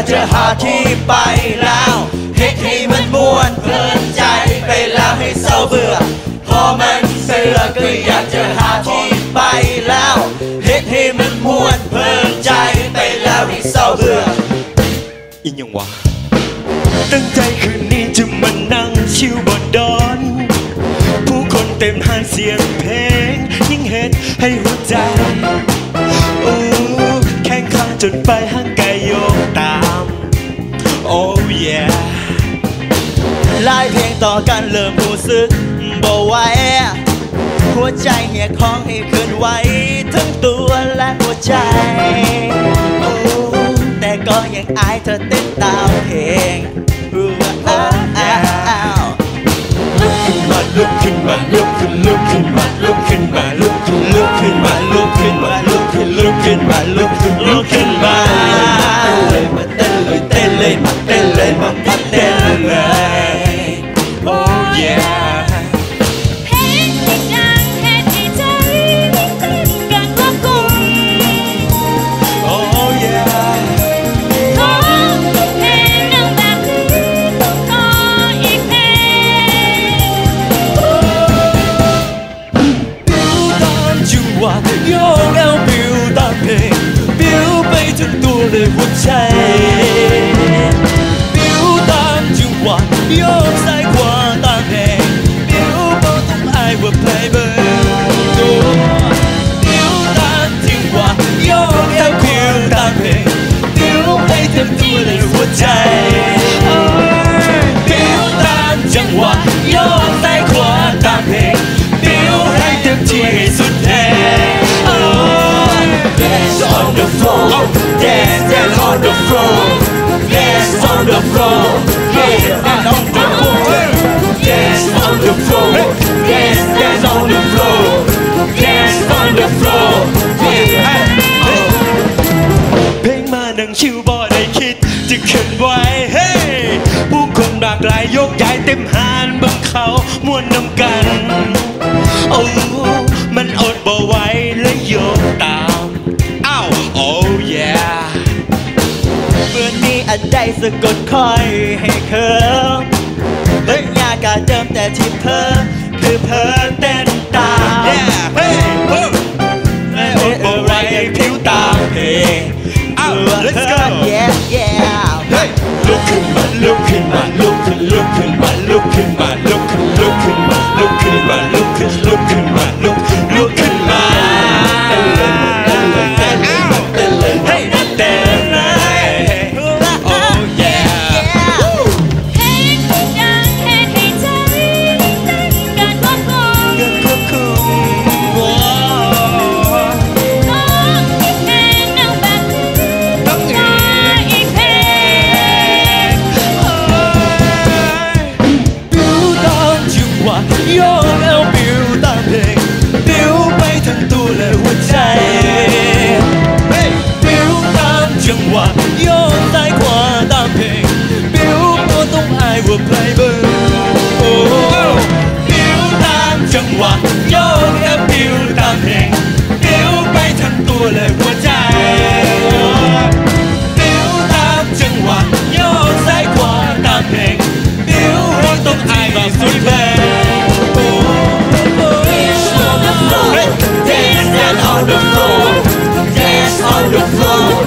ากจะหาที่ไปแล้วเฮ็ดให้มันม่วนเพลินใจไปแล้วให้เศร้าเบื่อ พอมันเสือก็อยากจะหาที่ไปแล้วเฮ็ดให้มันม่วนเพลินใจไปแล้วให้เศร้าเบื่ออีกยังวะตั้งใจคืนนี้จะมานั่งชิวบนดอน ผู้คนเต็มห้านเสียงเพลง ยิ่งเห็นให้หัวใจโอ้แข่งขันจนไป บ่ไหวหัวใจเหี่ยของให้เคลื่อนไหวทั้งตัวและหัวใจแต่ก็ยังอายเธอเต้นตามเพลงรู้ว่าอ้าวอ้าวลุกขึ้นมาลุกขึ้นลุกขึ้นมาลุกขึ้นมาลุกขึ้นลุก วไปจนตัวเลยหัวใจบิวตามจังหวะโยกซ้ายขวาตามเพลงบิวบอกต้องอายว่า play bird บิวตา floor Yeah dance on the floor Dance on the floor Dance dance on the floor Dance on the floor Yeah เพลงมาดังชิวบ่ได้คิดจะขึ้นไหวเฮ้ผู้คนหลากหลายยกย้ายเต็มหานเบิ่งเขามวนนำ ได้สะกดคอยให้เธอเลิกยากาเดิมแต่ที่เธอคือเธอเต้นตามเฮ้ยเฮ้ยเฮ้ยไว้ผิวตามเพลง Let's go yeah yeah ลุกขึ้นมาลุกขึ้นมาลุกขึ้นลุกขึ้นมาลุกขึ้นมาลุกขึ้นลุกขึ้นมาลุกขึ้นมาลุกขึ้นลุกขึ้นมา floor. Dance on the floor.